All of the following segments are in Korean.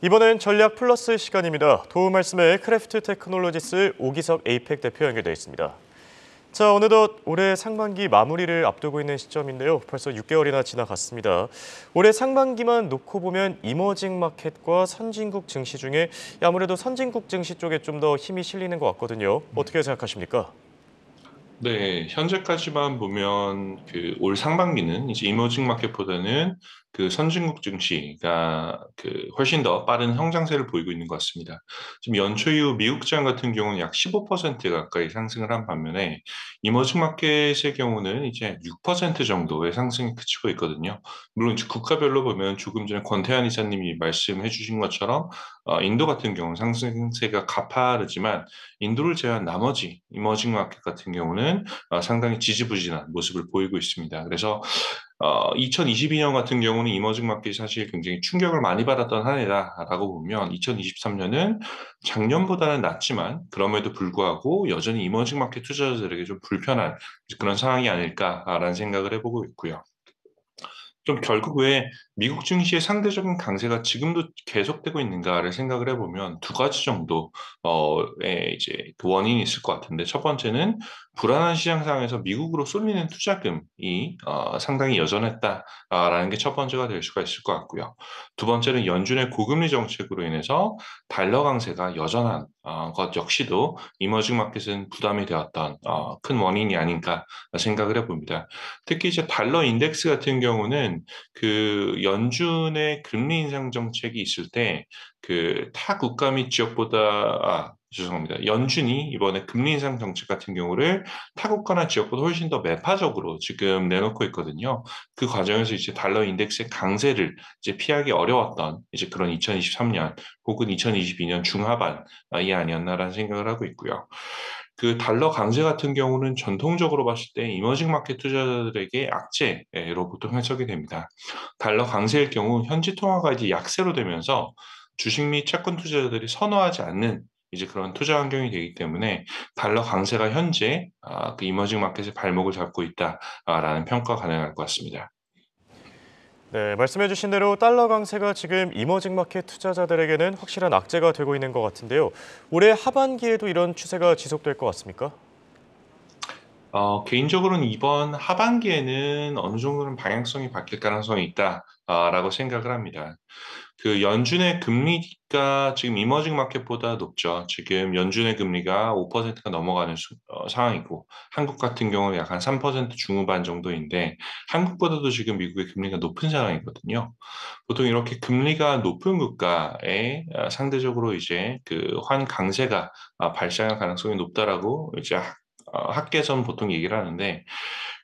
이번엔 전략 플러스 시간입니다. 도움 말씀에 Qraft Technologies 오기석 APAC 대표 연결되어 있습니다. 자, 어느덧 올해 상반기 마무리를 앞두고 있는 시점인데요. 벌써 6개월이나 지나갔습니다. 올해 상반기만 놓고 보면 emerging market과 선진국 증시 중에 아무래도 선진국 증시 쪽에 좀 더 힘이 실리는 것 같거든요. 어떻게 생각하십니까? 네, 현재까지만 보면 그 올 상반기는 이제 emerging market보다는 그 선진국 증시가 그 훨씬 더 빠른 성장세를 보이고 있는 것 같습니다. 지금 연초 이후 미국 시장 같은 경우는 약 15% 가까이 상승을 한 반면에 이머징 마켓의 경우는 이제 6% 정도의 상승이 그치고 있거든요. 물론 국가별로 보면 조금 전에 권태환 이사님이 말씀해 주신 것처럼 어, 인도 같은 경우는 상승세가 가파르지만 인도를 제외한 나머지 이머징 마켓 같은 경우는 어, 상당히 지지부진한 모습을 보이고 있습니다. 그래서 어, 2022년 같은 경우는 이머징 마켓이 사실 굉장히 충격을 많이 받았던 한 해다라고 보면 2023년은 작년보다는 낫지만 그럼에도 불구하고 여전히 이머징 마켓 투자자들에게 좀 불편한 그런 상황이 아닐까라는 생각을 해보고 있고요. 좀 결국 왜 미국 증시의 상대적인 강세가 지금도 계속되고 있는가를 생각을 해보면 두 가지 정도의 이제 그 원인이 있을 것 같은데 첫 번째는 불안한 시장 상황에서 미국으로 쏠리는 투자금이 어, 상당히 여전했다라는 게 첫 번째가 될 수가 있을 것 같고요. 두 번째는 연준의 고금리 정책으로 인해서 달러 강세가 여전한 어, 것 역시도 이머징 마켓은 부담이 되었던 어, 큰 원인이 아닌가 생각을 해봅니다. 특히 이제 달러 인덱스 같은 경우는 그 연준의 금리 인상 정책이 있을 때 그 타 국가 및 지역보다 아, 죄송합니다. 연준이 이번에 금리 인상 정책 같은 경우를 타 국가나 지역보다 훨씬 더 매파적으로 지금 내놓고 있거든요. 그 과정에서 이제 달러 인덱스의 강세를 이제 피하기 어려웠던 이제 그런 2023년 혹은 2022년 중하반이 아니었나라는 생각을 하고 있고요. 그 달러 강세 같은 경우는 전통적으로 봤을 때 이머징 마켓 투자자들에게 악재로 보통 해석이 됩니다. 달러 강세일 경우 현지 통화가 이제 약세로 되면서 주식 및 채권 투자자들이 선호하지 않는 이제 그런 투자 환경이 되기 때문에 달러 강세가 현재 아, 그 이머징 마켓의 발목을 잡고 있다라는 평가 가능할 것 같습니다. 네, 말씀해 주신 대로 달러 강세가 지금 이머징 마켓 투자자들에게는 확실한 악재가 되고 있는 것 같은데요. 올해 하반기에도 이런 추세가 지속될 것 같습니까? 어, 개인적으로는 이번 하반기에는 어느 정도는 방향성이 바뀔 가능성이 있다라고 생각을 합니다. 그 연준의 금리가 지금 이머징 마켓보다 높죠. 지금 연준의 금리가 5%가 넘어가는 수, 어, 상황이고 한국 같은 경우는 약 한 3% 중후반 정도인데 한국보다도 지금 미국의 금리가 높은 상황이거든요. 보통 이렇게 금리가 높은 국가에 어, 상대적으로 이제 그 환 강세가 어, 발생할 가능성이 높다라고 이제 어, 학계에서는 보통 얘기를 하는데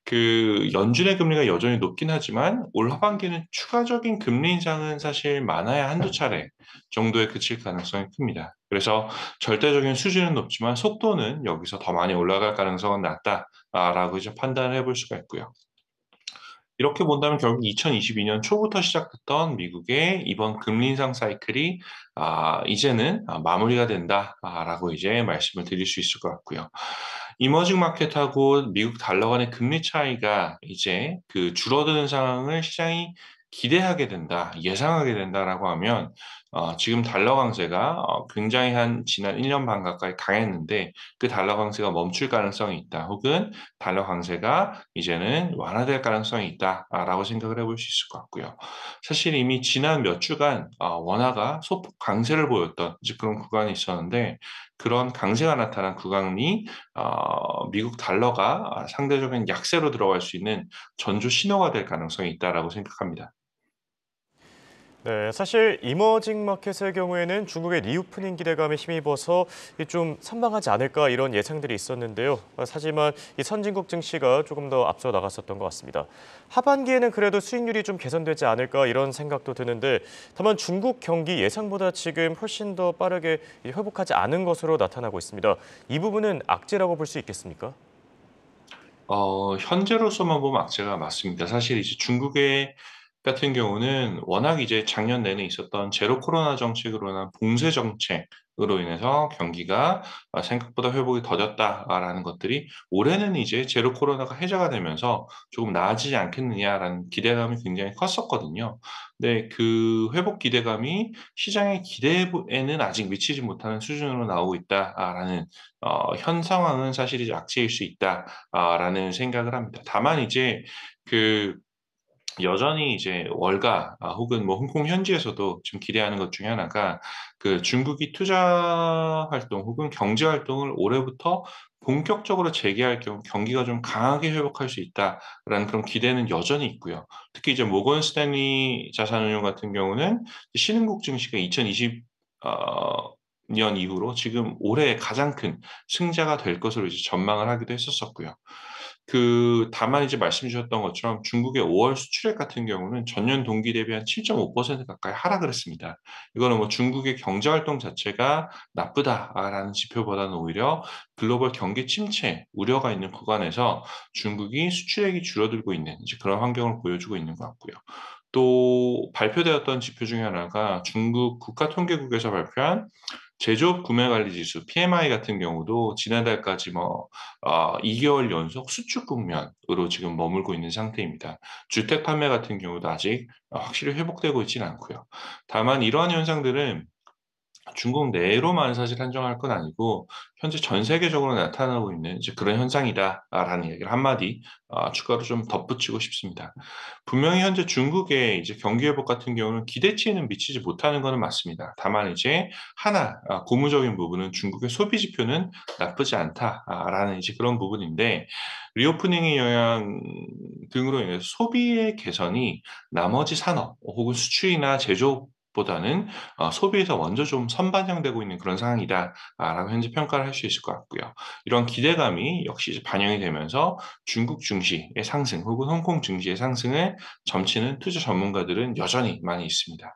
그 연준의 금리가 여전히 높긴 하지만 올 하반기는 추가적인 금리 인상은 사실 많아야 한두 차례 정도에 그칠 가능성이 큽니다. 그래서 절대적인 수준은 높지만 속도는 여기서 더 많이 올라갈 가능성은 낮다라고 이제 판단을 해볼 수가 있고요. 이렇게 본다면 결국 2022년 초부터 시작했던 미국의 이번 금리 인상 사이클이 아, 이제는 마무리가 된다라고 이제 말씀을 드릴 수 있을 것 같고요. 이머징 마켓하고 미국 달러 간의 금리 차이가 이제 그 줄어드는 상황을 시장이 기대하게 된다, 예상하게 된다라고 하면 어, 지금 달러 강세가 어, 굉장히 한 지난 1년 반 가까이 강했는데 그 달러 강세가 멈출 가능성이 있다. 혹은 달러 강세가 이제는 완화될 가능성이 있다라고 생각을 해볼 수 있을 것 같고요. 사실 이미 지난 몇 주간 어, 원화가 소폭 강세를 보였던 그런 구간이 있었는데 그런 강세가 나타난 구간이 어, 미국 달러가 상대적인 약세로 들어갈 수 있는 전조 신호가 될 가능성이 있다라고 생각합니다. 네, 사실 이머징 마켓의 경우에는 중국의 reopening 기대감에 힘입어서 좀 선방하지 않을까 이런 예상들이 있었는데요. 하지만 이 선진국 증시가 조금 더 앞서 나갔었던 것 같습니다. 하반기에는 그래도 수익률이 좀 개선되지 않을까 이런 생각도 드는데 다만 중국 경기 예상보다 지금 훨씬 더 빠르게 회복하지 않은 것으로 나타나고 있습니다. 이 부분은 악재라고 볼 수 있겠습니까? 어, 현재로서만 보면 악재가 맞습니다. 사실 이제 중국의 같은 경우는 워낙 이제 작년 내내 있었던 제로 코로나 정책으로 인한 봉쇄 정책으로 인해서 경기가 아, 생각보다 회복이 더뎠다라는 것들이 올해는 이제 제로 코로나가 해제가 되면서 조금 나아지지 않겠느냐라는 기대감이 굉장히 컸었거든요. 근데 그 회복 기대감이 시장의 기대에는 아직 미치지 못하는 수준으로 나오고 있다라는 어, 현 상황은 사실 이제 악재일 수 있다라는 생각을 합니다. 다만 이제 그 여전히 이제 월가 아 혹은 뭐 홍콩 현지에서도 지금 기대하는 것 중에 하나가 그 중국이 투자 활동 혹은 경제 활동을 올해부터 본격적으로 재개할 경우 경기가 좀 강하게 회복할 수 있다라는 그런 기대는 여전히 있고요. 특히 이제 모건 스탠리 자산운용 같은 경우는 신흥국 증시가 2020 어, 년 이후로 지금 올해 가장 큰 승자가 될 것으로 이제 전망을 하기도 했었었고요. 그 다만 이제 말씀 주셨던 것처럼 중국의 5월 수출액 같은 경우는 전년 동기 대비 한 7.5% 가까이 하락을 했습니다. 이거는 뭐 중국의 경제 활동 자체가 나쁘다라는 지표보다는 오히려 글로벌 경기 침체 우려가 있는 구간에서 중국이 수출액이 줄어들고 있는 이제 그런 환경을 보여주고 있는 것 같고요. 또 발표되었던 지표 중에 하나가 중국 국가통계국에서 발표한 제조업 구매 관리 지수 PMI 같은 경우도 지난달까지 뭐 어, 2개월 연속 수축 국면으로 지금 머물고 있는 상태입니다. 주택 판매 같은 경우도 아직 확실히 회복되고 있지는 않고요. 다만 이러한 현상들은 중국 내로만 사실 한정할 건 아니고 현재 전 세계적으로 나타나고 있는 이제 그런 현상이다라는 얘기를 한마디 어, 추가로 좀 덧붙이고 싶습니다. 분명히 현재 중국의 이제 경기 회복 같은 경우는 기대치에는 미치지 못하는 것은 맞습니다. 다만 이제 하나 아, 고무적인 부분은 중국의 소비 지표는 나쁘지 않다라는 이제 그런 부분인데 리오프닝의 영향 등으로 인해서 소비의 개선이 나머지 산업 혹은 수출이나 제조업 보다는 어, 소비에서 먼저 좀 선반영되고 있는 그런 상황이다라고 현재 평가를 할 수 있을 것 같고요. 이런 기대감이 역시 반영이 되면서 중국 증시의 상승 혹은 홍콩 증시의 상승을 점치는 투자 전문가들은 여전히 많이 있습니다.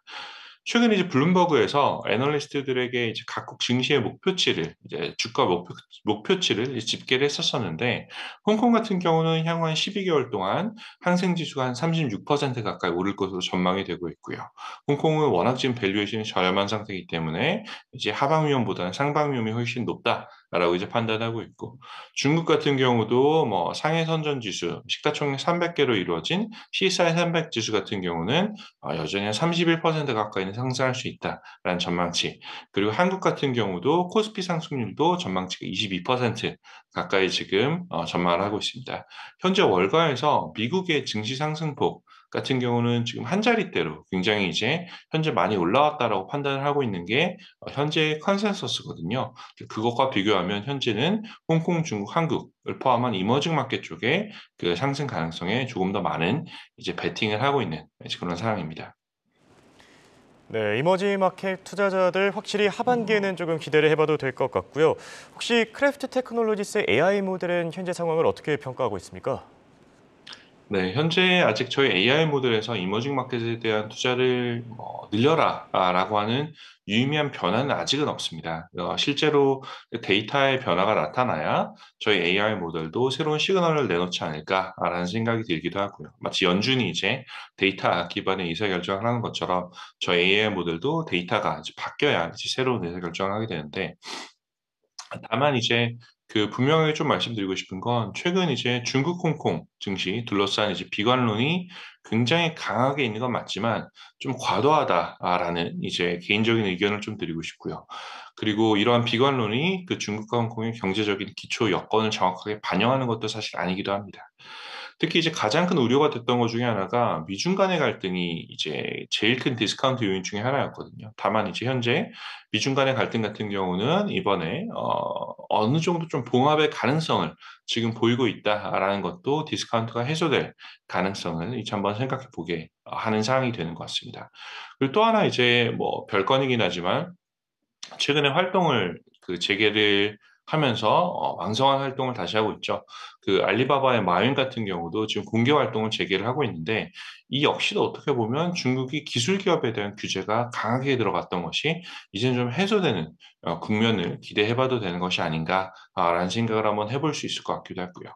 최근에 이제 블룸버그에서 애널리스트들에게 이제 각국 증시의 목표치를 이제 주가 목표, 목표치를 집계를 했었었는데 홍콩 같은 경우는 향후 한 12개월 동안 항생 지수가 한 36% 가까이 오를 것으로 전망이 되고 있고요. 홍콩은 워낙 지금 밸류에이션이 저렴한 상태이기 때문에 이제 하방 위험보다는 상방 위험이 훨씬 높다. 라고 이제 판단하고 있고 중국 같은 경우도 뭐 상해 선전 지수 시가총액 300개로 이루어진 CSI 300 지수 같은 경우는 어, 여전히 한 31% 가까이는 상승할 수 있다라는 전망치 그리고 한국 같은 경우도 코스피 상승률도 전망치가 22% 가까이 지금 어, 전망을 하고 있습니다. 현재 월가에서 미국의 증시 상승폭 같은 경우는 지금 한 자리대로 굉장히 이제 현재 많이 올라왔다라고 판단을 하고 있는 게 어, 현재 컨센서스거든요. 그것과 비교하면 현재는 홍콩, 중국, 한국을 포함한 이머징 마켓 쪽에 그 상승 가능성에 조금 더 많은 이제 베팅을 하고 있는 그런 상황입니다. 네, 이머징 마켓 투자자들 확실히 하반기에는 조금 기대를 해봐도 될 것 같고요. 혹시 크래프트 테크놀로지스 AI 모델은 현재 상황을 어떻게 평가하고 있습니까? 네, 현재 아직 저희 AI 모델에서 이머징 마켓에 대한 투자를 뭐 늘려라라고 하는 유의미한 변화는 아직은 없습니다. 어, 실제로 데이터의 변화가 나타나야 저희 AI 모델도 새로운 시그널을 내놓지 않을까라는 생각이 들기도 하고요. 마치 연준이 이제 데이터 기반의 의사 결정을 하는 것처럼 저희 AI 모델도 데이터가 이제 바뀌어야 이제 새로운 의사 결정을 하게 되는데 다만 이제 그 분명하게 좀 말씀드리고 싶은 건 최근 이제 중국 홍콩 증시 둘러싼 이제 비관론이 굉장히 강하게 있는 건 맞지만 좀 과도하다라는 이제 개인적인 의견을 좀 드리고 싶고요. 그리고 이러한 비관론이 그 중국과 홍콩의 경제적인 기초 여건을 정확하게 반영하는 것도 사실 아니기도 합니다. 특히 이제 가장 큰 우려가 됐던 것 중에 하나가 미중 간의 갈등이 이제 제일 큰 디스카운트 요인 중에 하나였거든요. 다만 이제 현재 미중 간의 갈등 같은 경우는 이번에 어, 어느 정도 좀 봉합의 가능성을 지금 보이고 있다라는 것도 디스카운트가 해소될 가능성을 이제 한번 생각해 보게 하는 상황이 되는 것 같습니다. 그리고 또 하나 이제 뭐 별건이긴 하지만 최근에 활동을 그 재개를 하면서 어, 왕성한 활동을 다시 하고 있죠. 그 알리바바의 마윈 같은 경우도 지금 공개 활동을 재개를 하고 있는데 이 역시도 어떻게 보면 중국이 기술 기업에 대한 규제가 강하게 들어갔던 것이 이제는 좀 해소되는 어, 국면을 기대해봐도 되는 것이 아닌가라는 생각을 한번 해볼 수 있을 것 같기도 하고요.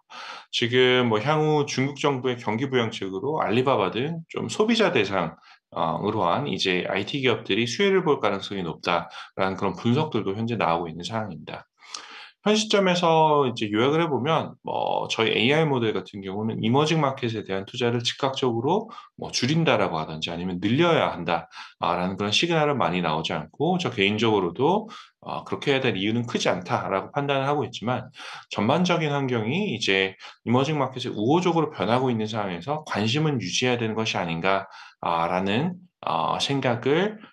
지금 뭐 향후 중국 정부의 경기 부양책으로 알리바바 등 좀 소비자 대상 으로 한 이제 IT 기업들이 수혜를 볼 가능성이 높다라는 그런 분석들도 현재 나오고 있는 상황입니다. 현 시점에서 이제 요약을 해보면 뭐 저희 AI 모델 같은 경우는 이머징 마켓에 대한 투자를 즉각적으로 뭐 줄인다라고 하든지 아니면 늘려야 한다라는 그런 시그널은 많이 나오지 않고 저 개인적으로도 어, 그렇게 해야 될 이유는 크지 않다라고 판단을 하고 있지만 전반적인 환경이 이제 이머징 마켓이 우호적으로 변하고 있는 상황에서 관심은 유지해야 되는 것이 아닌가라는 어, 생각을 어,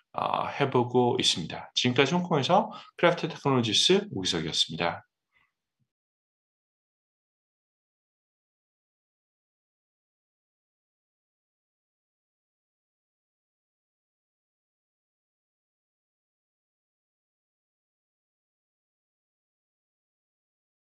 해보고 있습니다. 지금까지 홍콩에서 크래프트 테크놀로지스 오기석이었습니다.